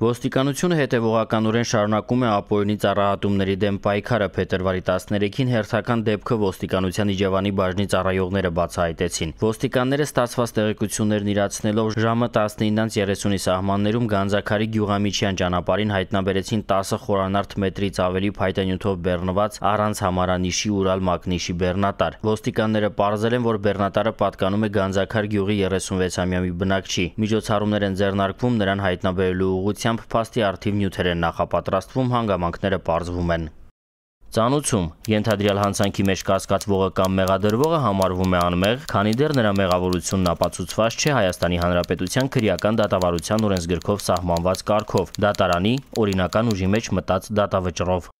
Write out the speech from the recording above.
Ոստիկանությունը հետևողականորեն շարունակում է ապօրինի ծառայատումների դեմ պայքարը փետրվարի 13-ին հերթական դեպքը ոստիկանության Իջևանի բաժնի ծառայողները բացահայտեցին։ Ոստիկանները ստացված տեղեկություններն իրացնելով ժամը 19:30-ի սահմաններում Գանձակարի Գյուղամիջյան ճանապարհին հայտնաբերեցին 10 խորանարդ մետրից ավելի փայտանյութով բեռնված առանց համարանիշի Урալ մակնիշի բեռնատար։ Ոստիկանները ողջել են, որ բեռնատարը պատկանում է Գանձակար գյուղի 36-ամյա մի բնակչի։ Միջոցառումներ են ձեռնարկվում նրան հայտնաբերելու ուղղությամբ ուղղությամբ փաստի արդիվ նյութեր են նախապատրաստվում, հանգամանքները պարզվում են։ Ծանուցում. Ենթադրյալ հանցանքի մեջ կասկածվողը կամ մեղադրվողը համարվում է անմեղ, քանի դեռ նրա մեղավորությունն ապացուցված չէ Հայաստանի Հանրապետության քրեական դատավարության օրենսգրքով սահմանված կարգով՝ դատարանի օրինական ուժի մեջ մտած դատավճռով։